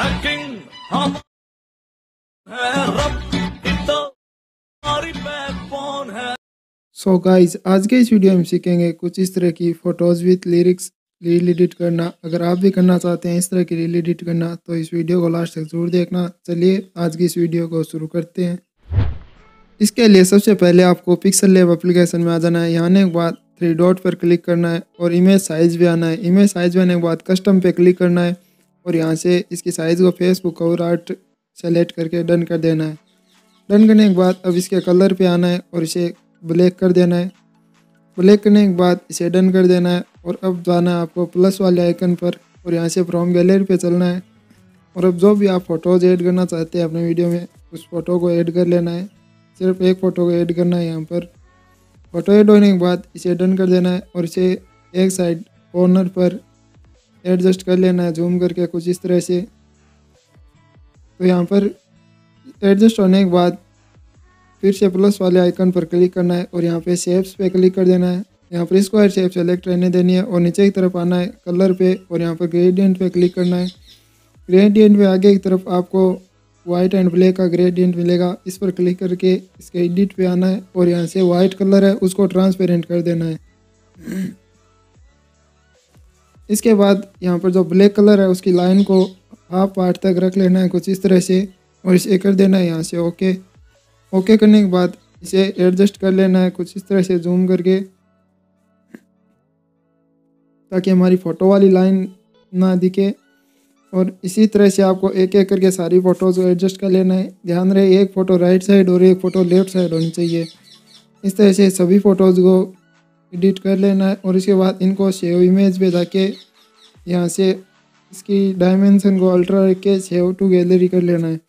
King हम है रब है? सो so गाइस आज के इस वीडियो में सीखेंगे कुछ इस तरह की photos with lyrics reel edit करना। अगर आप भी करना चाहते हैं इस तरह की रील एडिट करना तो इस वीडियो को लास्ट तक ज़रूर देखना। चलिए, आज की इस वीडियो को शुरू करते हैं। इसके लिए सबसे पहले आपको पिक्सल लेब एप्लीकेशन में आ जाना है। यहाँ आने के बाद थ्री डॉट पर क्लिक करना है और इमेज साइज़ भी आना है। इमेज साइज़ भी आने के बाद कस्टम पे क्लिक करना है। और यहाँ से इसकी साइज़ को फेसबुक कवर आर्ट सेलेक्ट करके डन कर देना है। डन करने के बाद अब इसके कलर पे आना है और इसे ब्लैक कर देना है। ब्लैक करने के बाद इसे डन कर देना है और अब जाना है आपको प्लस वाले आइकन पर और यहाँ से फ्रॉम गैलरी पे चलना है। और अब जो भी आप फ़ोटोज़ ऐड करना चाहते हैं अपने वीडियो में, उस फ़ोटो को ऐड कर लेना है। सिर्फ़ एक फ़ोटो को ऐड करना है यहाँ पर। फ़ोटो ऐड होने के बाद इसे डन कर देना है और इसे एक साइड कॉर्नर पर एडजस्ट कर लेना है जूम करके कुछ इस तरह से। तो यहाँ पर एडजस्ट होने के बाद फिर से प्लस वाले आइकन पर क्लिक करना है और यहाँ पे शेप्स पे क्लिक कर देना है। यहाँ पर स्क्वायर शेप सेलेक्ट रहने देनी है और नीचे की तरफ़ आना है कलर पे और यहाँ पर ग्रेडियंट पे क्लिक करना है। ग्रेडियंट पे आगे की तरफ़ आपको वाइट एंड ब्लैक का ग्रेडियंट मिलेगा। इस पर क्लिक करके इसके एडिट पे आना है और यहाँ से वाइट कलर है, उसको ट्रांसपेरेंट कर देना है। इसके बाद यहाँ पर जो ब्लैक कलर है, उसकी लाइन को हाफ़ पार्ट तक रख लेना है कुछ इस तरह से और इसे कर देना है यहाँ से ओके ओके करने के बाद इसे एडजस्ट कर लेना है कुछ इस तरह से जूम करके ताकि हमारी फ़ोटो वाली लाइन ना दिखे। और इसी तरह से आपको एक एक करके सारी फ़ोटोज़ को एडजस्ट कर लेना है। ध्यान रहे, एक फ़ोटो राइट साइड और एक फ़ोटो लेफ़्ट साइड होनी चाहिए। इस तरह से सभी फ़ोटोज़ को एडिट कर लेना है और इसके बाद इनको सेव इमेज पे जाके यहाँ से इसकी डायमेंशन को अल्ट्रा रख के सेव टू गैलरी कर लेना है।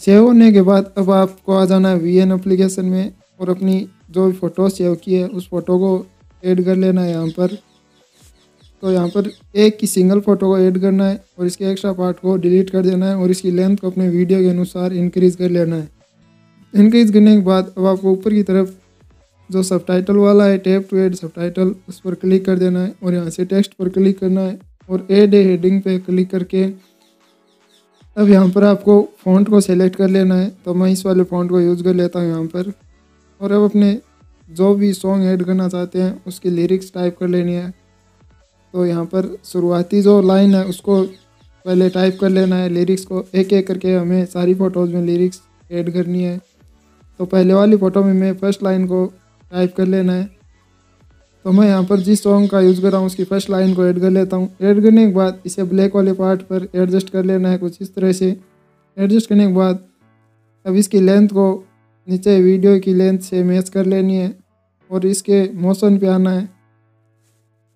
सेव होने के बाद अब आपको आ जाना है वी एन एप्लीकेशन में और अपनी जो भी फ़ोटो सेव की है, उस फ़ोटो को ऐड कर लेना है यहाँ पर। तो यहाँ पर एक की सिंगल फ़ोटो को ऐड करना है और इसके एक्स्ट्रा पार्ट को डिलीट कर देना है और इसकी लेंथ को अपने वीडियो के अनुसार इंक्रीज़ कर लेना है। इंक्रीज़ करने के बाद अब आपको ऊपर की तरफ़ जो सब वाला है टैप टू एड सब उस पर क्लिक कर देना है और यहाँ से टेक्स्ट पर क्लिक करना है और एड हेडिंग पे क्लिक करके अब यहाँ पर आपको फ़ॉन्ट को सेलेक्ट कर लेना है। तो मैं इस वाले फ़ॉन्ट को यूज़ कर लेता हूँ यहाँ पर और अब अपने जो भी सॉन्ग ऐड करना चाहते हैं, उसकी लिरिक्स टाइप कर लेनी है। तो यहाँ पर शुरुआती जो लाइन है, उसको पहले टाइप कर लेना है। लिरिक्स को एक एक करके हमें सारी फ़ोटोज़ में लिरिक्स ऐड करनी है। तो पहले वाली फ़ोटो में मैं फ़र्स्ट लाइन को टाइप कर लेना है। तो मैं यहाँ पर जिस सॉन्ग का यूज़ कर रहा हूँ, उसकी फ़र्स्ट लाइन को ऐड कर लेता हूँ। ऐड करने के बाद इसे ब्लैक वाले पार्ट पर एडजस्ट कर लेना है कुछ इस तरह से। एडजस्ट करने के बाद अब इसकी लेंथ को नीचे वीडियो की लेंथ से मैच कर लेनी है और इसके मोशन पे आना है।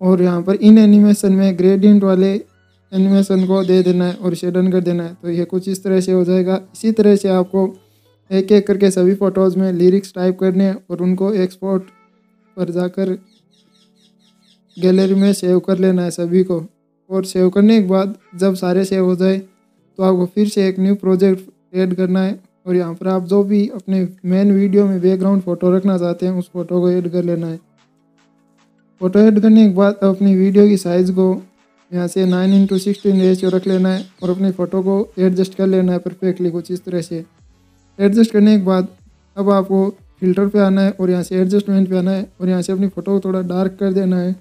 और यहाँ पर इन एनिमेशन में ग्रेडियंट वाले एनिमेशन को दे देना है और इसे डन कर देना है। तो ये कुछ इस तरह से हो जाएगा। इसी तरह से आपको एक एक करके सभी फ़ोटोज़ में लिरिक्स टाइप करने और उनको एक्सपोर्ट पर जाकर गैलरी में सेव कर लेना है सभी को। और सेव करने के बाद जब सारे सेव हो जाए तो आपको फिर से एक न्यू प्रोजेक्ट ऐड करना है। और यहाँ पर आप जो भी अपने मेन वीडियो में बैकग्राउंड फ़ोटो रखना चाहते हैं, उस फ़ोटो को ऐड कर लेना है। फ़ोटो ऐड करने के बाद अपनी वीडियो की साइज़ को यहाँ से नाइन इंटू सिक्सटीन रेशियो रख लेना है और अपनी फ़ोटो को एडजस्ट कर लेना है परफेक्टली कुछ इस तरह से। एडजस्ट करने के बाद अब आपको फ़िल्टर पे आना है और यहाँ से एडजस्टमेंट पे आना है और यहाँ से अपनी फ़ोटो को थोड़ा डार्क कर देना है।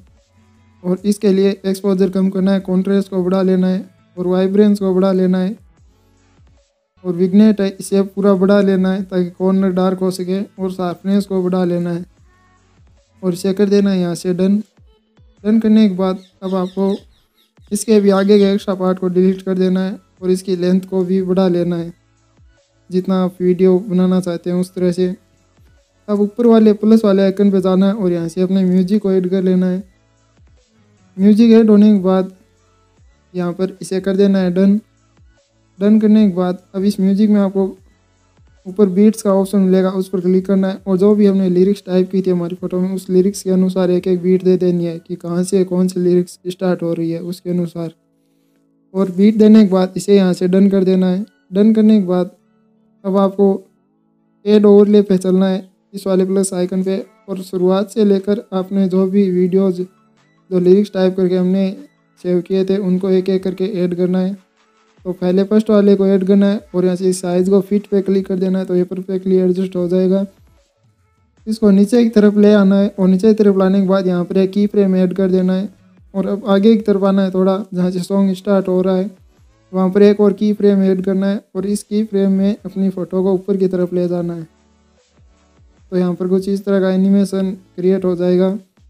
और इसके लिए एक्सपोजर कम करना है, कॉन्ट्रेस्ट को बढ़ा लेना है और वाइब्रेंस को बढ़ा लेना है। और विग्नेट है, इसे पूरा बढ़ा लेना है ताकि कॉर्नर डार्क हो सके और शार्पनेस को बढ़ा लेना है। और इसे कर देना है यहाँ से डन। डन करने के बाद अब आपको इसके भी आगे के एक्स्ट्रा पार्ट को डिलीट कर देना है और इसकी लेंथ को भी बढ़ा लेना है। जितना आप वीडियो बनाना चाहते हैं, उस तरह से। अब ऊपर वाले प्लस वाले आइकन पे जाना है और यहाँ से अपने म्यूज़िक को ऐड कर लेना है। म्यूज़िक ऐड होने के बाद यहाँ पर इसे कर देना है डन डन करने के बाद अब इस म्यूज़िक में आपको ऊपर बीट्स का ऑप्शन मिलेगा, उस पर क्लिक करना है और जो भी हमने लिरिक्स टाइप की थी हमारी फ़ोटो में, उस लिरिक्स के अनुसार एक एक बीट दे देनी है कि कहाँ से कौन सी लिरिक्स स्टार्ट हो रही है उसके अनुसार। और बीट देने के बाद इसे यहाँ से डन कर देना है। डन करने के बाद अब आपको एड ओवरले पे चलना है। इस वाले प्लस आइकन पे और शुरुआत से लेकर आपने जो भी वीडियोज़ जो लिरिक्स टाइप करके हमने सेव किए थे, उनको एक एक करके ऐड करना है। तो पहले फ़र्स्ट वाले को ऐड करना है और यहाँ से साइज़ को फिट पे क्लिक कर देना है तो ये परफेक्टली एडजस्ट हो जाएगा। इसको नीचे की तरफ़ ले आना है और नीचे की तरफ़ लाने के बाद यहाँ पर की फ्रेम ऐड कर देना है। और अब आगे की तरफ़ आना है थोड़ा, जहाँ से सॉन्ग स्टार्ट हो रहा है। वहाँ पर एक और की फ्रेम ऐड करना है और इस की फ्रेम में अपनी फ़ोटो को ऊपर की तरफ़ ले जाना है। तो यहाँ पर कुछ इस तरह का एनिमेशन क्रिएट हो जाएगा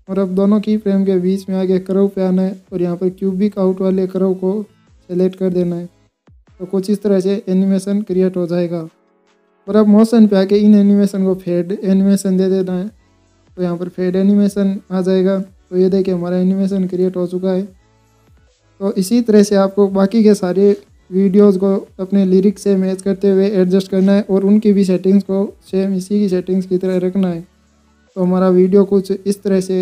और अब दोनों की फ्रेम के बीच में आगे करव पे आना है और यहाँ पर क्यूबिक आउट वाले करव को सेलेक्ट कर देना है। तो कुछ इस तरह से एनिमेशन क्रिएट हो जाएगा। और अब मोशन पे आके इन एनिमेशन को फेड एनिमेशन दे देना है। तो यहाँ पर फेड एनिमेशन आ जाएगा। तो ये देखिए हमारा एनिमेशन क्रिएट हो चुका है। तो इसी तरह से आपको बाकी के सारे वीडियोस को अपने लिरिक्स से मैच करते हुए एडजस्ट करना है और उनकी भी सेटिंग्स को सेम इसी की सेटिंग्स की तरह रखना है। तो हमारा वीडियो कुछ इस तरह से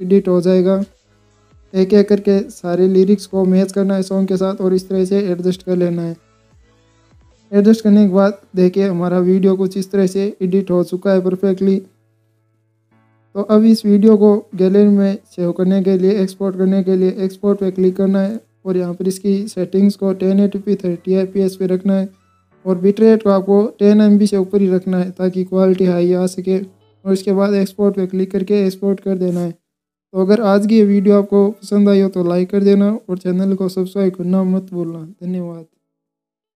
एडिट हो जाएगा। एक एक करके सारे लिरिक्स को मैच करना है सॉन्ग के साथ और इस तरह से एडजस्ट कर लेना है। एडजस्ट करने के बाद देखिए हमारा वीडियो कुछ इस तरह से एडिट हो चुका है परफेक्टली तो अब इस वीडियो को गैलरी में सेव करने के लिए एक्सपोर्ट करने के लिए एक्सपोर्ट पे क्लिक करना है और यहाँ पर इसकी सेटिंग्स को ten eighty P thirty I P S पे रखना है और बिट रेट को आपको टेन एम बी से ऊपर ही रखना है ताकि क्वालिटी हाई आ सके और इसके बाद एक्सपोर्ट पे क्लिक करके एक्सपोर्ट कर देना है। तो अगर आज की ये वीडियो आपको पसंद आई हो तो लाइक कर देना और चैनल को सब्सक्राइब करना मत भूलना। धन्यवाद।